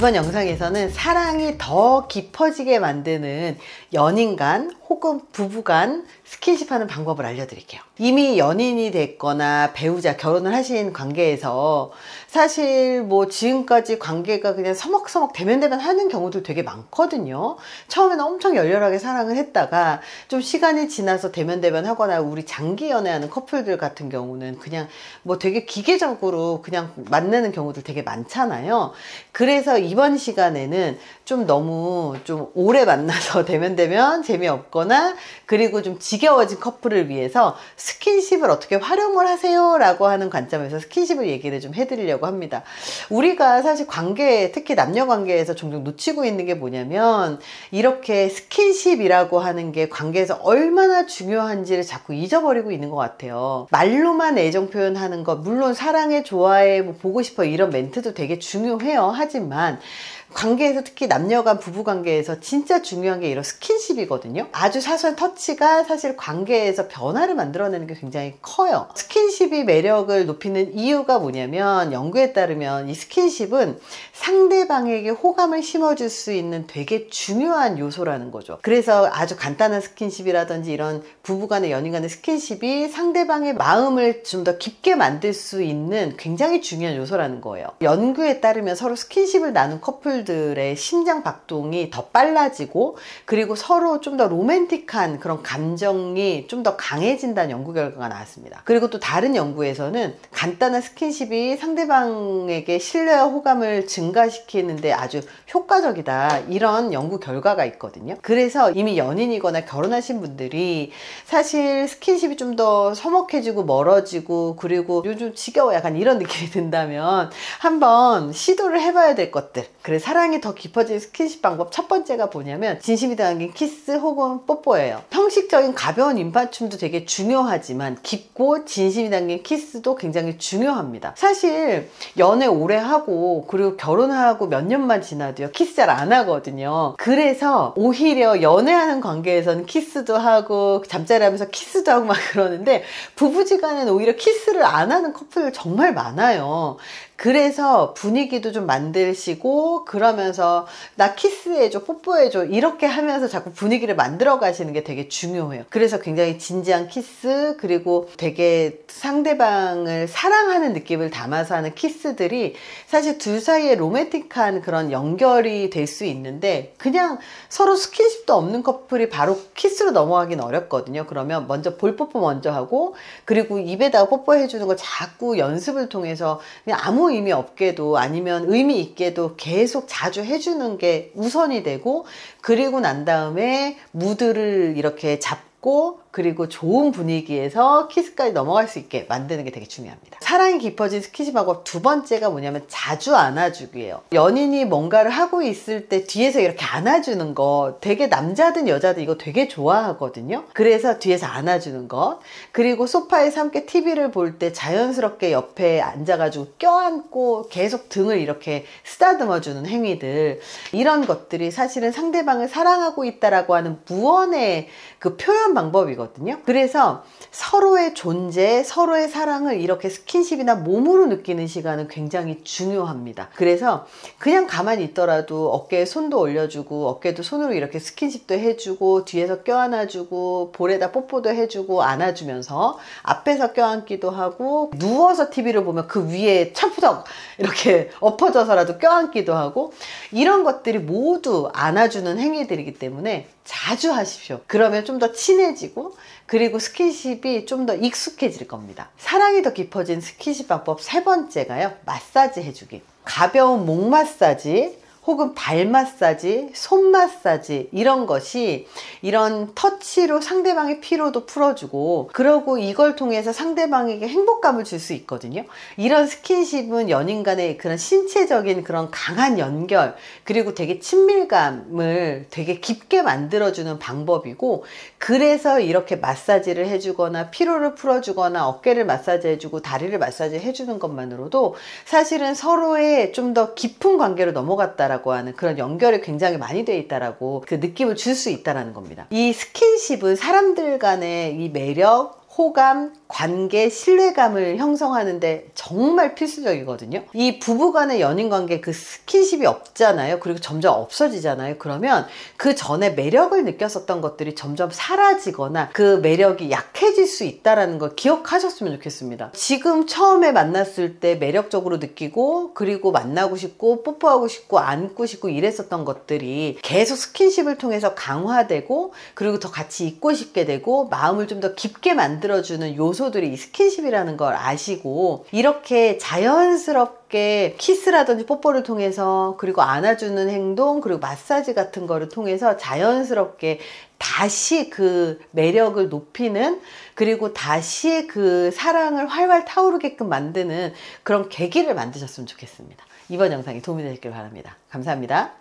이번 영상에서는 사랑이 더 깊어지게 만드는 연인 간 혹은 부부 간 스킨십 하는 방법을 알려드릴게요. 이미 연인이 됐거나 배우자, 결혼을 하신 관계에서 사실 뭐 지금까지 관계가 그냥 서먹서먹 대면대면 하는 경우도 되게 많거든요. 처음에는 엄청 열렬하게 사랑을 했다가 좀 시간이 지나서 대면대면 하거나 우리 장기 연애하는 커플들 같은 경우는 그냥 뭐 되게 기계적으로 그냥 만나는 경우들 되게 많잖아요. 그래서 이번 시간에는 좀 너무 좀 오래 만나서 데면데면 재미없거나 그리고 좀 지겨워진 커플을 위해서 스킨십을 어떻게 활용을 하세요 라고 하는 관점에서 스킨십을 얘기를 좀 해드리려고 합니다. 우리가 사실 관계, 특히 남녀 관계에서 종종 놓치고 있는 게 뭐냐면 이렇게 스킨십이라고 하는 게 관계에서 얼마나 중요한지를 자꾸 잊어버리고 있는 것 같아요. 말로만 애정 표현하는 것, 물론 사랑해, 좋아해, 뭐 보고 싶어 이런 멘트도 되게 중요해요. 하지만 관계에서 특히 남녀 간 부부 관계에서 진짜 중요한 게 이런 스킨십이거든요. 아주 사소한 터치가 사실 관계에서 변화를 만들어내는 게 굉장히 커요. 스킨십이 매력을 높이는 이유가 뭐냐면 연구에 따르면 이 스킨십은 상대방에게 호감을 심어줄 수 있는 되게 중요한 요소라는 거죠. 그래서 아주 간단한 스킨십이라든지 이런 부부 간의 연인 간의 스킨십이 상대방의 마음을 좀 더 깊게 만들 수 있는 굉장히 중요한 요소라는 거예요. 연구에 따르면 서로 스킨십을 나눈 커플 커플들의 심장 박동이 더 빨라지고 그리고 서로 좀 더 로맨틱한 그런 감정이 좀 더 강해진다는 연구 결과가 나왔습니다. 그리고 또 다른 연구에서는 간단한 스킨십이 상대방에게 신뢰와 호감을 증가시키는데 아주 효과적이다 이런 연구 결과가 있거든요. 그래서 이미 연인이거나 결혼하신 분들이 사실 스킨십이 좀 더 서먹해지고 멀어지고 그리고 요즘 지겨워 약간 이런 느낌이 든다면 한번 시도를 해봐야 될 것들 그래서 사랑이 더 깊어진 스킨십 방법 첫 번째가 뭐냐면 진심이 담긴 키스 혹은 뽀뽀예요. 형식적인 가벼운 입맞춤도 되게 중요하지만 깊고 진심이 담긴 키스도 굉장히 중요합니다. 사실 연애 오래 하고 그리고 결혼하고 몇 년만 지나도요 키스 잘 안 하거든요. 그래서 오히려 연애하는 관계에서는 키스도 하고 잠자리 하면서 키스도 하고 막 그러는데 부부지간에는 오히려 키스를 안 하는 커플 정말 많아요. 그래서 분위기도 좀 만드시고 그러면서 나 키스해줘 뽀뽀해줘 이렇게 하면서 자꾸 분위기를 만들어 가시는 게 되게 중요해요. 그래서 굉장히 진지한 키스 그리고 되게 상대방을 사랑하는 느낌을 담아서 하는 키스들이 사실 둘 사이에 로맨틱한 그런 연결이 될 수 있는데 그냥 서로 스킨십도 없는 커플이 바로 키스로 넘어가긴 어렵거든요. 그러면 먼저 볼 뽀뽀 먼저 하고 그리고 입에다가 뽀뽀해 주는 걸 자꾸 연습을 통해서 그냥 아무 의미 없게도 아니면 의미 있게도 계속 자주 해주는 게 우선이 되고 그리고 난 다음에 무드를 이렇게 잡고 그리고 좋은 분위기에서 키스까지 넘어갈 수 있게 만드는 게 되게 중요합니다. 사랑이 깊어진 스킨십 방법 두 번째가 뭐냐면 자주 안아주기예요. 연인이 뭔가를 하고 있을 때 뒤에서 이렇게 안아주는 거 되게 남자든 여자든 이거 되게 좋아하거든요. 그래서 뒤에서 안아주는 것 그리고 소파에서 함께 TV를 볼 때 자연스럽게 옆에 앉아가지고 껴안고 계속 등을 이렇게 쓰다듬어 주는 행위들 이런 것들이 사실은 상대방을 사랑하고 있다라고 하는 무언의 그 표현 방법이거든요. 거거든요. 그래서 서로의 존재, 서로의 사랑을 이렇게 스킨십이나 몸으로 느끼는 시간은 굉장히 중요합니다. 그래서 그냥 가만히 있더라도 어깨에 손도 올려주고 어깨도 손으로 이렇게 스킨십도 해주고 뒤에서 껴안아주고 볼에다 뽀뽀도 해주고 안아주면서 앞에서 껴안기도 하고 누워서 TV를 보면 그 위에 차푸덕 이렇게 엎어져서라도 껴안기도 하고 이런 것들이 모두 안아주는 행위들이기 때문에 자주 하십시오. 그러면 좀 더 친해지고 그리고 스킨십이 좀 더 익숙해질 겁니다. 사랑이 더 깊어진 스킨십 방법 세 번째가요. 마사지 해주기. 가벼운 목 마사지, 혹은 발 마사지, 손 마사지 이런 것이 이런 터치로 상대방의 피로도 풀어주고 그러고 이걸 통해서 상대방에게 행복감을 줄 수 있거든요. 이런 스킨십은 연인 간의 그런 신체적인 그런 강한 연결 그리고 되게 친밀감을 되게 깊게 만들어주는 방법이고 그래서 이렇게 마사지를 해주거나 피로를 풀어주거나 어깨를 마사지 해주고 다리를 마사지 해주는 것만으로도 사실은 서로의 좀 더 깊은 관계로 넘어갔다라고 있다라고 하는 그런 연결이 굉장히 많이 되어 있다라고 그 느낌을 줄 수 있다라는 겁니다. 이 스킨십은 사람들 간의 이 매력 호감, 관계, 신뢰감을 형성하는데 정말 필수적이거든요. 이 부부 간의 연인 관계 그 스킨십이 없잖아요. 그리고 점점 없어지잖아요. 그러면 그 전에 매력을 느꼈었던 것들이 점점 사라지거나 그 매력이 약해질 수 있다라는 걸 기억하셨으면 좋겠습니다. 지금 처음에 만났을 때 매력적으로 느끼고 그리고 만나고 싶고 뽀뽀하고 싶고 안고 싶고 이랬었던 것들이 계속 스킨십을 통해서 강화되고 그리고 더 같이 있고 싶게 되고 마음을 좀 더 깊게 만들어주는 요소들이 이 스킨십이라는 걸 아시고 이렇게 자연스럽게 키스라든지 뽀뽀를 통해서 그리고 안아주는 행동 그리고 마사지 같은 거를 통해서 자연스럽게 다시 그 매력을 높이는 그리고 다시 그 사랑을 활활 타오르게끔 만드는 그런 계기를 만드셨으면 좋겠습니다. 이번 영상이 도움이 되셨길 바랍니다. 감사합니다.